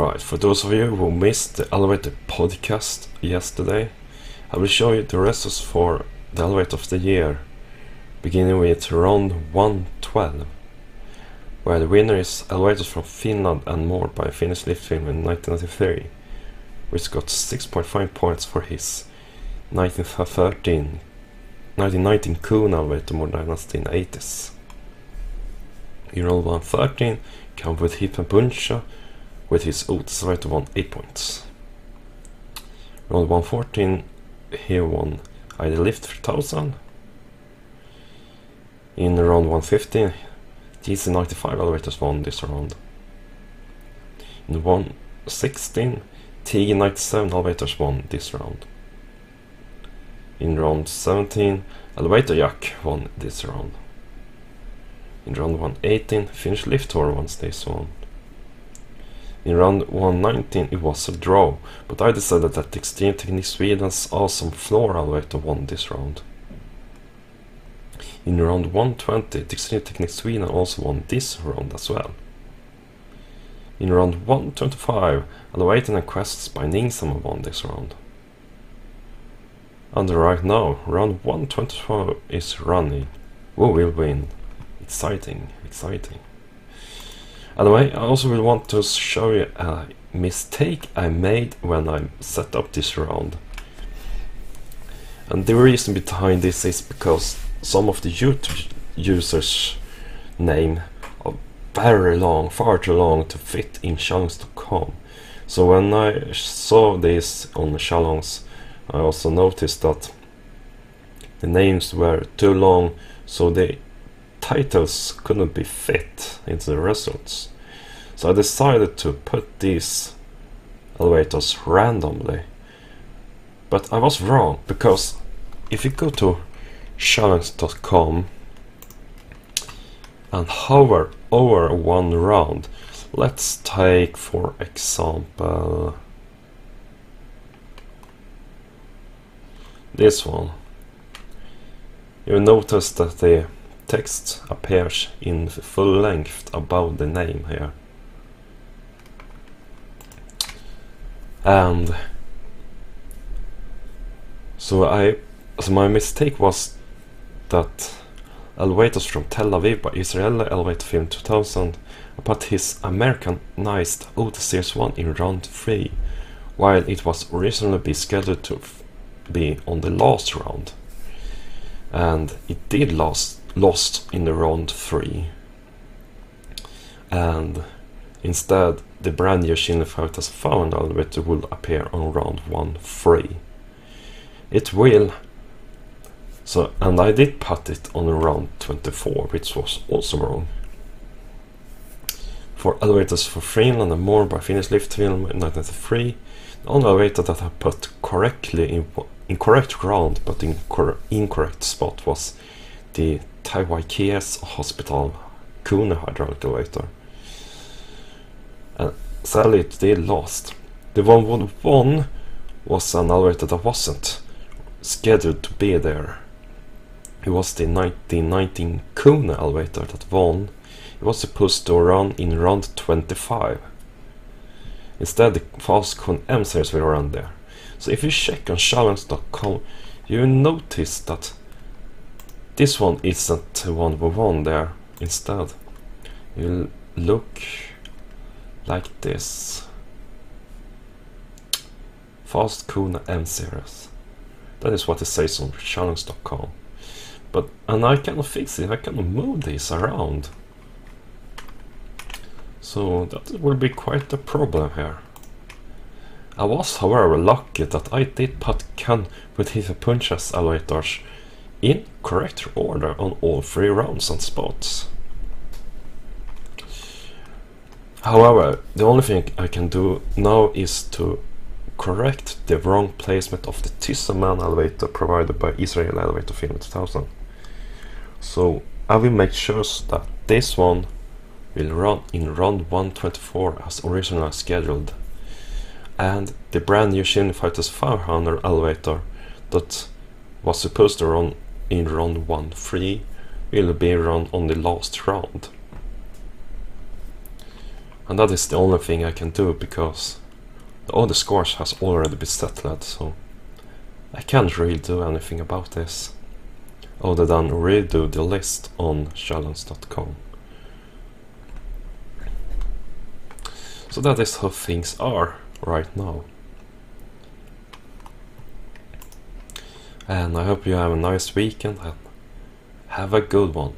Alright, for those of you who missed the elevator podcast yesterday, I will show you the results for the elevator of the year, beginning with round 112, where the winner is Elevators from Finland and More by Finnish lift film in 1993, which got 6.5 points for his 1913 1919 Kone elevator than 1980s. In round 113, come with Hippen Puncha with his Otis right won 8 points. Round 114 he won ID Lift 3000. In round 115 GC95 elevators won this round. In 116 TG97 elevators won this round. In round 17 Elevator Jack won this round. In round 118 Finnish Lift Tour won this one. In round 119 it was a draw, but I decided that Extreme Technique Sweden's awesome floor elevator won this round. In round 120 Extreme Technique Sweden also won this round as well. In round 125 Elevating and Quests by Ningsam won this round. And right now round 124 is running. Who will win? Exciting, exciting. Anyway, I also will want to show you a mistake I made when I set up this round. And the reason behind this is because some of the YouTube users' name are very long, far too long to fit in challonge.com. So when I saw this on challenge, I also noticed that the names were too long, so the titles couldn't be fit into the results. So I decided to put these elevators randomly. But I was wrong, because if you go to challonge.com and hover over one round, let's take for example this one. You'll notice that the text appears in full length above the name here. And so I so my mistake was that Elevators from Tel Aviv by Israeli Elevator Film 2000 put his Americanized Otis Series 1 in round 3 while it was originally be scheduled to be on the last round and it did last lost in the round 3 and instead the brand new Shinny Fighters found elevator will appear on round 1 3 it will. So and I did put it on round 24 which was also wrong. For elevators for Finland and more by Finnish Lift Film in 1993 the only elevator that I put correctly in incorrect round but in incorrect spot was the Taiwan Hospital Kone hydraulic elevator. And sadly did lost. The one who won was an elevator that wasn't scheduled to be there. It was the 1919 Kone elevator that won. It was supposed to run in round 25. Instead the Kone M series will run there. So if you check on challonge.com you will notice that this one isn't the one we won there. Instead, you'll look like this. Fast Kone M series. That is what it says on challonge.com. But and I cannot fix it, I cannot move this around. So that will be quite a problem here. I was however lucky that I did put Ken with his punches elevators in correct order on all three rounds and spots. However, the only thing I can do now is to correct the wrong placement of the Tissaman elevator provided by Israel Elevator Film 2000. So I will make sure that this one will run in round 124 as originally scheduled and the brand new Shin Fighters 500 elevator that was supposed to run in round 1 3 will be run on the last round. And that is the only thing I can do because the scores has already been settled, so I can't really do anything about this other than redo the list on challonge.com. So that is how things are right now. And I hope you have a nice weekend and have a good one.